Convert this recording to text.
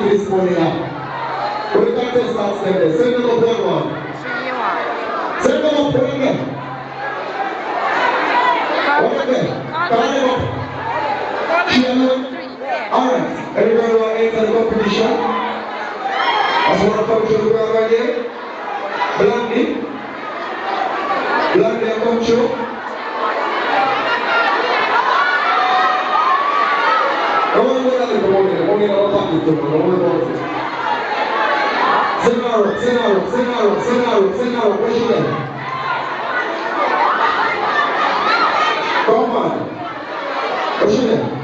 to this morning now. When the contestants them there, send them up one one. Send them up one again. One again. Call them up. Cheer them. Alright, everybody want to enter the competition? As one come to the ground right here. Blondie. Blondie come through. Come on, go down the morning. Morning, ってもらおうよ。セナロ、セナロ、セ、おしいね。